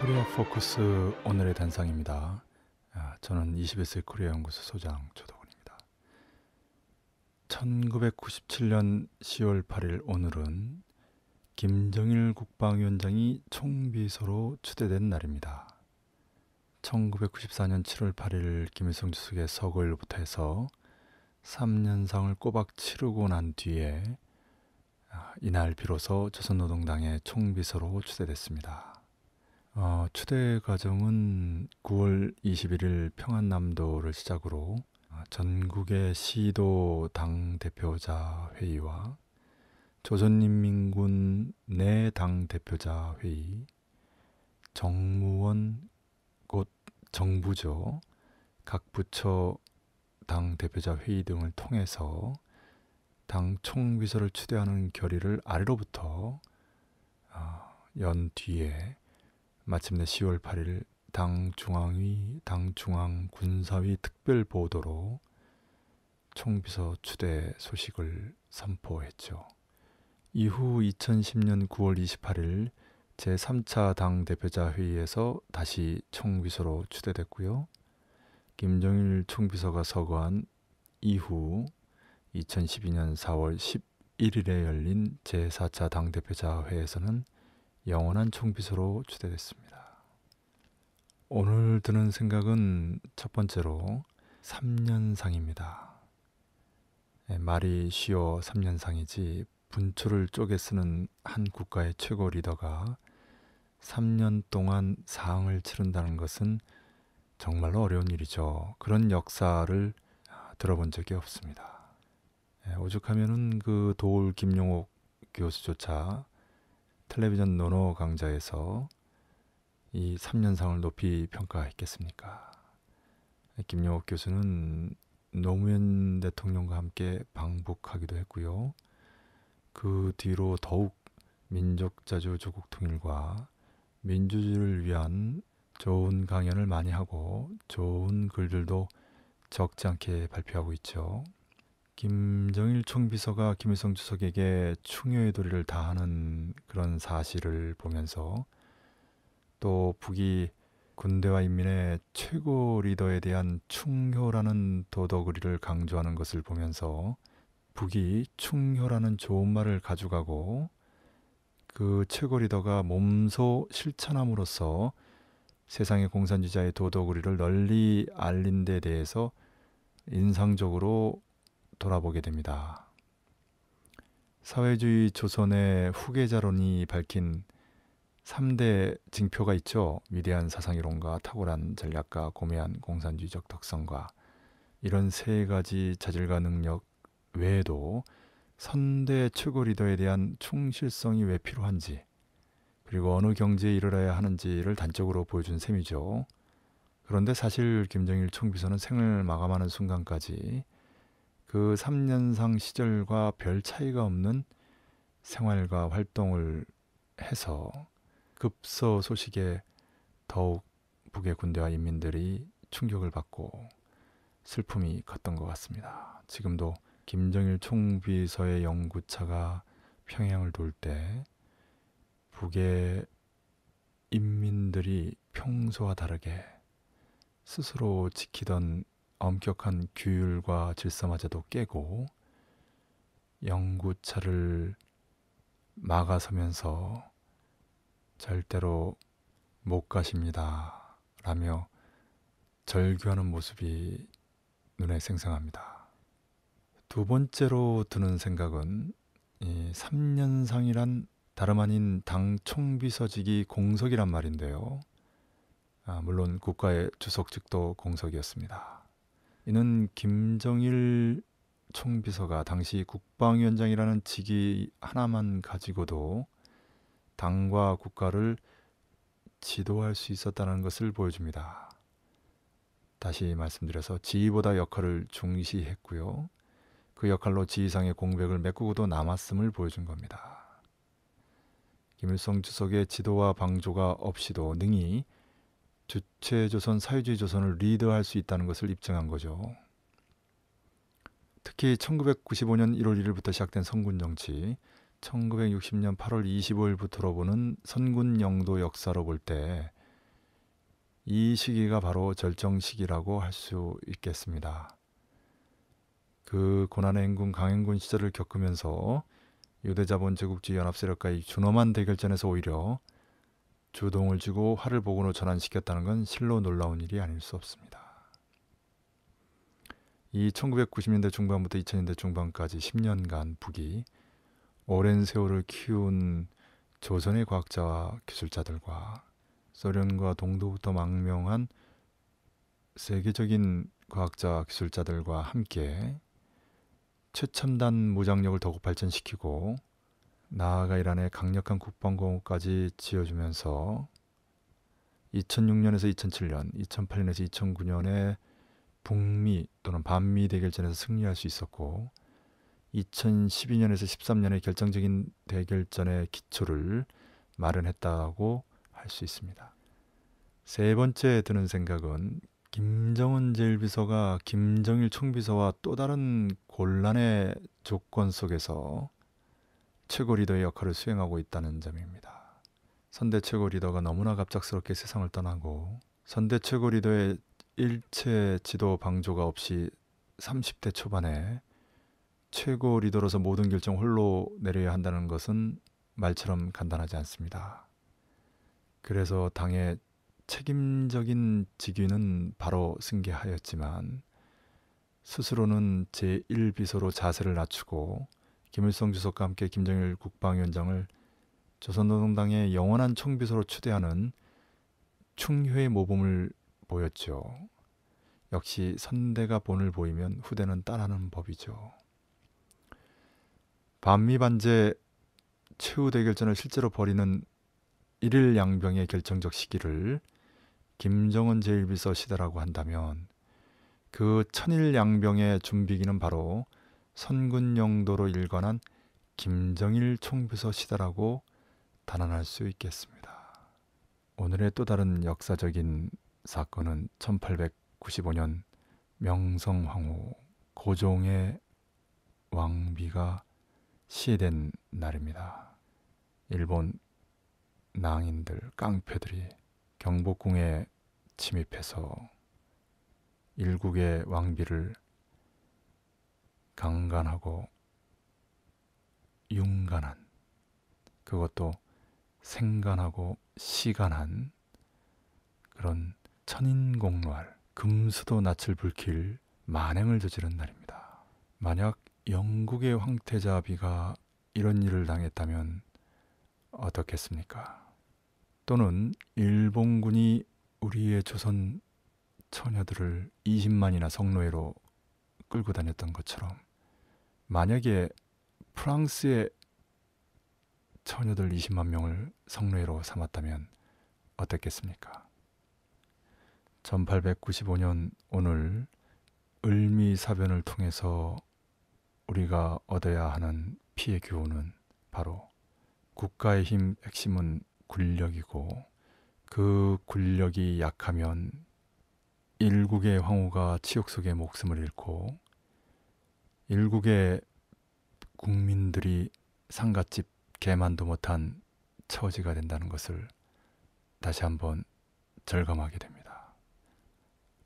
포커스 오늘의 단상입니다. 아, 저는 21세 코리아 연구소 소장 조덕원입니다. 1997년 10월 8일 오늘은 김정일 국방위원장이 총비서로 추대된 날입니다. 1994년 7월 8일 김일성 주석의 서거일로부터 해서 3년상을 꼬박 치르고 난 뒤에 아, 이날 비로소 조선노동당의 총비서로 추대됐습니다. 어, 추대 과정은 9 월 21 일 평안남도를 시작으로 어, 전국의 시도 당 대표자 회의와 조선인민군 내 당 대표자 회의, 정무원 곧 정부죠. 각 부처 당 대표자 회의 등을 통해서 당 총비서를 추대하는 결의를 아래로부터 어, 연 뒤에 마침내 10월 8일 당 중앙위, 당 중앙 군사위 특별 보도로 총비서 추대 소식을 선포했죠. 이후 2010년 9월 28일 제3차 당 대표자 회의에서 다시 총비서로 추대됐고요. 김정일 총비서가 서거한 이후 2012년 4월 11일에 열린 제4차 당 대표자 회에서는 영원한 총비서로 추대됐습니다. 오늘 드는 생각은 첫 번째로 3년상입니다. 예, 말이 쉬워 3년상이지 분초를 쪼개 쓰는 한 국가의 최고 리더가 3년 동안 사항을 치른다는 것은 정말로 어려운 일이죠. 그런 역사를 들어본 적이 없습니다. 예, 오죽하면은 그 도울 김용옥 교수조차 텔레비전 노노 강좌에서 이 3년상을 높이 평가했겠습니까? 김용옥 교수는 노무현 대통령과 함께 방북하기도 했고요. 그 뒤로 더욱 민족자주 조국 통일과 민주주의를 위한 좋은 강연을 많이 하고 좋은 글들도 적지 않게 발표하고 있죠. 김정일 총비서가 김일성 주석에게 충효의 도리를 다하는 그런 사실을 보면서 또 북이 군대와 인민의 최고 리더에 대한 충효라는 도덕의리를 강조하는 것을 보면서 북이 충효라는 좋은 말을 가져가고 그 최고 리더가 몸소 실천함으로써 세상의 공산주의자의 도덕의리를 널리 알린 데 대해서 인상적으로 돌아보게 됩니다. 사회주의 조선의 후계자론이 밝힌 3대 징표가 있죠. 위대한 사상이론과 탁월한 전략과 고매한 공산주의적 특성과 이런 세 가지 자질과 능력 외에도 선대 최고 리더에 대한 충실성이 왜 필요한지 그리고 어느 경지에 이르러야 하는지를 단적으로 보여준 셈이죠. 그런데 사실 김정일 총비서는 생을 마감하는 순간까지 그 3년상 시절과 별 차이가 없는 생활과 활동을 해서 급서 소식에 더욱 북의 군대와 인민들이 충격을 받고 슬픔이 컸던 것 같습니다. 지금도 김정일 총비서의 연구차가 평양을 돌 때 북의 인민들이 평소와 다르게 스스로 지키던 엄격한 규율과 질서마저도 깨고 영구차를 막아서면서 절대로 못 가십니다. 라며 절규하는 모습이 눈에 생생합니다. 두 번째로 드는 생각은 이 3년상이란 다름 아닌 당 총비서직이 공석이란 말인데요. 아, 물론 국가의 주석직도 공석이었습니다. 이는 김정일 총비서가 당시 국방위원장이라는 직위 하나만 가지고도 당과 국가를 지도할 수 있었다는 것을 보여줍니다. 다시 말씀드려서 지휘보다 역할을 중시했고요. 그 역할로 지휘상의 공백을 메꾸고도 남았음을 보여준 겁니다. 김일성 주석의 지도와 방조가 없이도 능히 주체조선, 사회주의 조선을 리드할 수 있다는 것을 입증한 거죠. 특히 1995년 1월 1일부터 시작된 선군 정치, 1960년 8월 25일부터로 보는 선군 영도 역사로 볼 때 이 시기가 바로 절정 시기라고 할 수 있겠습니다. 그 고난의 행군 강행군 시절을 겪으면서 유대자본 제국주의 연합 세력과의 준엄한 대결전에서 오히려 주동을 쥐고 활을 복원으로 전환시켰다는 건 실로 놀라운 일이 아닐 수 없습니다. 이 1990년대 중반부터 2000년대 중반까지 10년간 북이 오랜 세월을 키운 조선의 과학자와 기술자들과 소련과 동도부터 망명한 세계적인 과학자 기술자들과 함께 최첨단 무장력을 더욱 발전시키고 나아가 이란의 강력한 국방공업까지 지어주면서 2006년에서 2007년, 2008년에서 2009년에 북미 또는 반미 대결전에서 승리할 수 있었고 2012년에서 13년의 결정적인 대결전의 기초를 마련했다고 할 수 있습니다. 세 번째 드는 생각은 김정은 제1비서가 김정일 총비서와 또 다른 곤란의 조건 속에서 최고 리더의 역할을 수행하고 있다는 점입니다. 선대 최고 리더가 너무나 갑작스럽게 세상을 떠나고 선대 최고 리더의 일체 지도 방조가 없이 30대 초반에 최고 리더로서 모든 결정 홀로 내려야 한다는 것은 말처럼 간단하지 않습니다. 그래서 당의 책임적인 직위는 바로 승계하였지만 스스로는 제1비서로 자세를 낮추고 김일성 주석과 함께 김정일 국방위원장을 조선노동당의 영원한 총비서로 추대하는 충효의 모범을 보였죠. 역시 선대가 본을 보이면 후대는 따라하는 법이죠. 반미 반제 최후 대결전을 실제로 벌이는 일일 양병의 결정적 시기를 김정은 제1비서 시대라고 한다면 그 천일 양병의 준비기는 바로 선군 영도로 일관한 김정일 총비서 시대라고 단언할 수 있겠습니다. 오늘의 또 다른 역사적인 사건은 1895년 명성황후 고종의 왕비가 시해된 날입니다. 일본 낭인들, 깡패들이 경복궁에 침입해서 일국의 왕비를 강간하고 융간한 그것도 생간하고 시간한 그런 천인공로할 금수도 낯을 붉힐 만행을 저지른 날입니다. 만약 영국의 황태자비가 이런 일을 당했다면 어떻겠습니까? 또는 일본군이 우리의 조선 처녀들을 20만이나 성노예로 끌고 다녔던 것처럼 만약에 프랑스의 처녀들 20만 명을 성노예로 삼았다면 어땠겠습니까? 1895년 오늘 을미사변을 통해서 우리가 얻어야 하는 피해 교훈은 바로 국가의 힘 핵심은 군력이고 그 군력이 약하면 일국의 황후가 치욕 속에 목숨을 잃고 일국의 국민들이 상갓집 개만도 못한 처지가 된다는 것을 다시 한번 절감하게 됩니다.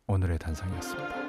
오늘의 단상이었습니다.